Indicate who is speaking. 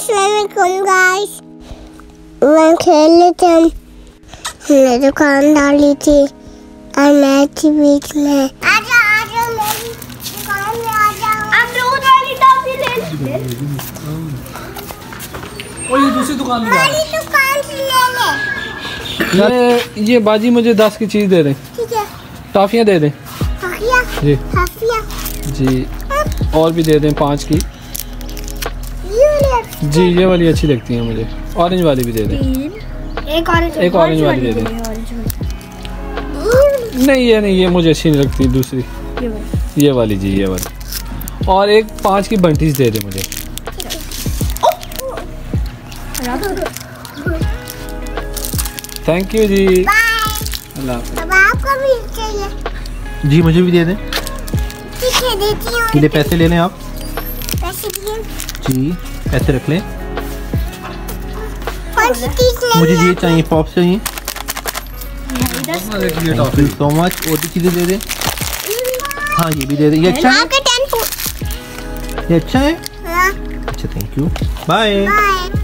Speaker 1: Guys मैं खेल लेते हम हमने दुकान डाली थी और मैं थी बीच में आजा आजा मेरी दुकान में आ जाओ अब दूध वाली टॉफी ले ले
Speaker 2: और ये दूसरी दुकान में
Speaker 1: वाली दुकान से ले ले
Speaker 2: ये ये बाजी मुझे दस की चीज़ दे दें
Speaker 1: ठीक है
Speaker 2: टॉफियाँ दे दें
Speaker 1: हफिया
Speaker 2: जी
Speaker 1: हफिया
Speaker 2: जी और भी दे दें पाँच की जी ये वाली अच्छी लगती है मुझे। ऑरेंज वाली भी दे दें।
Speaker 1: एक ऑरेंज
Speaker 2: एक ऑरेंज वाली दे दें। नहीं ये नहीं ये मुझे अच्छी नहीं लगती दूसरी। ये वाली। जी ये वाली। और एक पाँच की बंटीज दे दे मुझे। थैंक यू जी। अल्लाह
Speaker 1: अब आपको भी चाहिए
Speaker 3: जी मुझे भी दे दें।
Speaker 1: ठीक है देती हूँ।
Speaker 3: कितने पैसे ले लें आप?
Speaker 1: पैसे दिए।
Speaker 3: जी। पैसे रख लें। मुझे ये चाहिए पॉप चाहिए। थैंक यू सो मच और भी चीज़ें दे दें। हाँ ये भी दे दें। ये अच्छा है? ये अच्छा है?
Speaker 1: हाँ।
Speaker 3: अच्छा थैंक यू बाय
Speaker 1: बाय